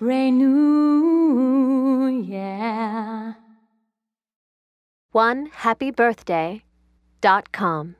renew, yeah. One happy birthday dot com.